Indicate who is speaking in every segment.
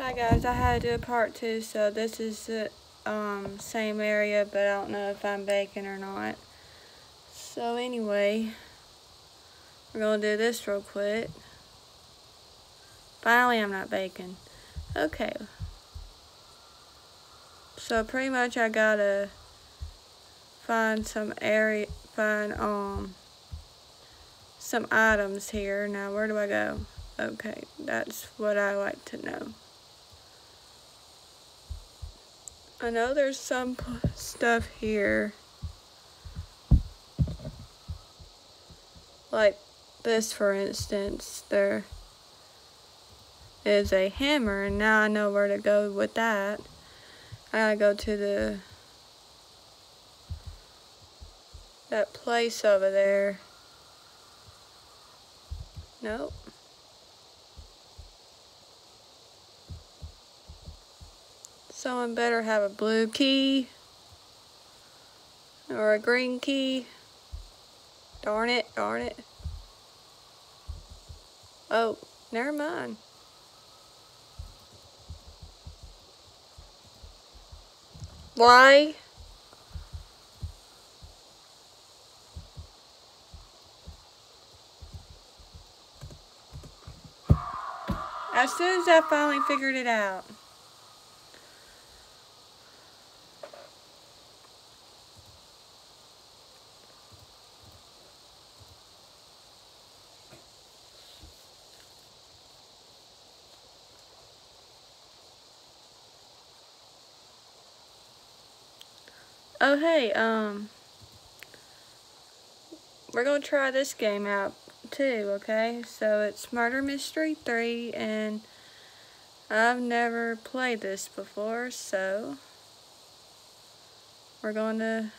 Speaker 1: Hi guys, I had to do a part two, so this is the um, same area, but I don't know if I'm Bakon or not. So anyway, we're going to do this real quick. Finally, I'm not Bakon. Okay. So pretty much I gotta find some area, find um some items here. Now where do I go? Okay, that's what I like to know. I know there's some stuff here. Like this, for instance, there is a hammer, and now I know where to go with that. I gotta go to the that place over there. Nope. Someone better have a blue key or a green key. Darn it, darn it. Oh, never mind. Why? As soon as I finally figured it out. Oh hey, um, we're gonna try this game out too, okay? So it's Murder Mystery 3 and I've never played this before, so we're going to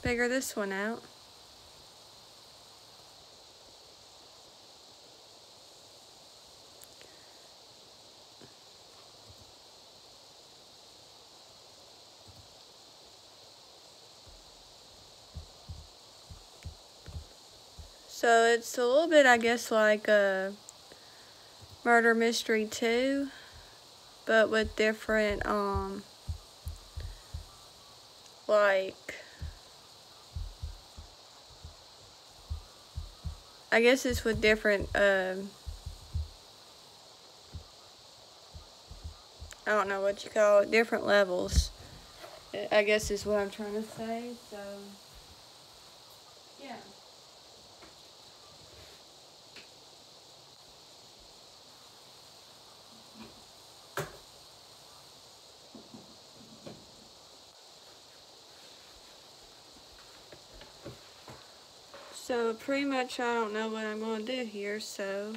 Speaker 1: figure this one out. So it's a little bit, I guess, like a Murder Mystery 2, but with different, um, like, I guess it's with different, um, I don't know what you call it, different levels. I guess is what I'm trying to say, so, yeah. So pretty much I don't know what I'm going to do here, so...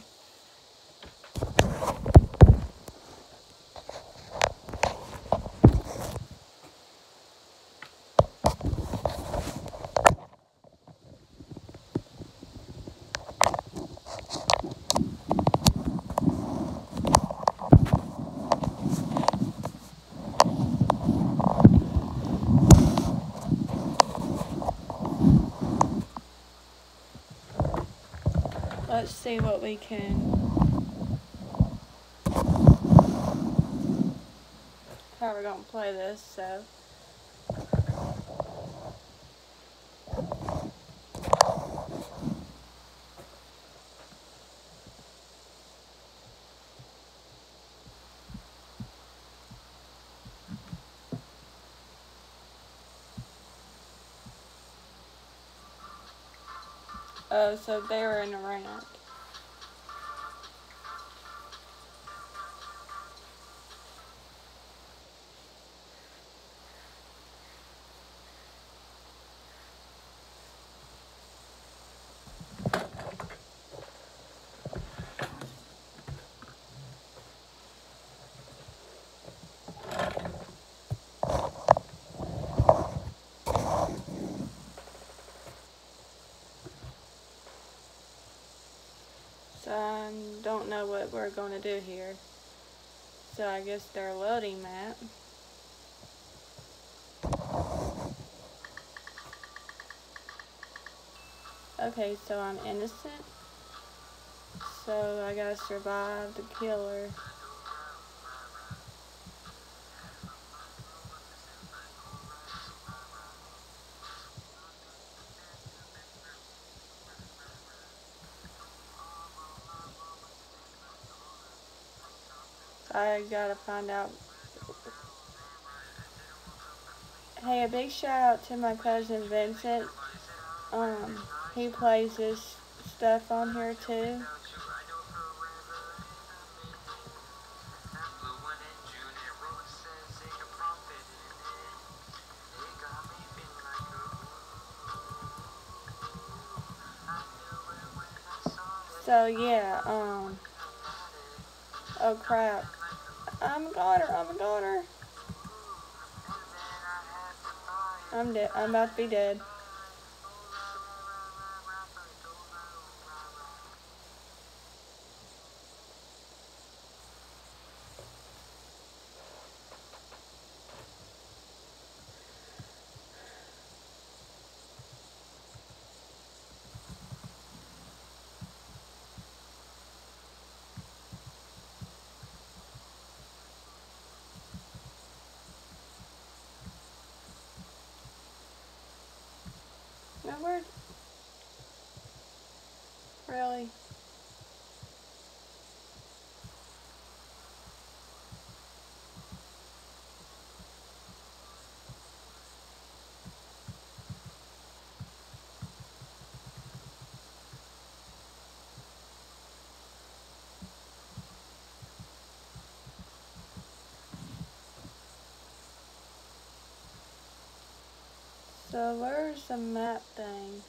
Speaker 1: Let's see what we can... How we're to play this, so... Oh, so they were in a rant. So I don't know what we're going to do here. So I guess they're loading that. Okay, so I'm innocent. So I gotta survive the killer.
Speaker 2: I gotta find out. Hey, a big shout out to my cousin Vincent. Um, he plays this stuff on here too. So yeah, um, oh crap, I'm a goner, I'm a goner. I'm dead, I'm about to be dead. Now where? Really? So where's the map thing?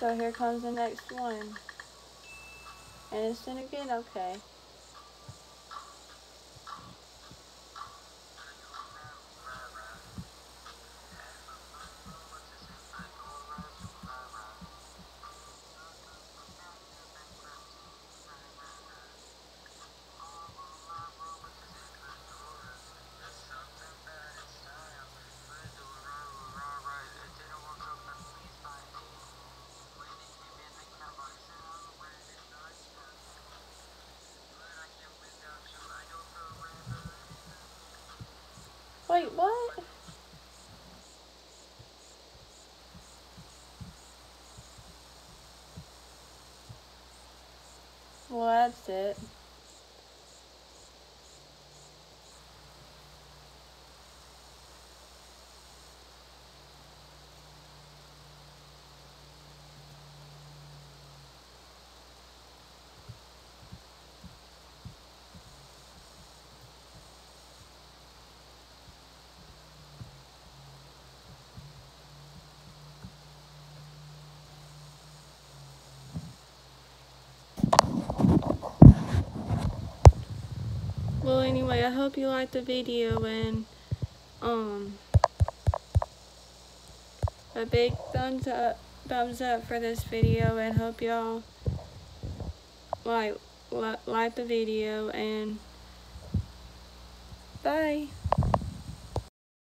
Speaker 2: So here comes the next one. And it's in again? Okay. Wait, what? Well, that's it.
Speaker 1: Well anyway I hope you liked the video and um a big thumbs up thumbs up for this video and hope y'all like like the video and bye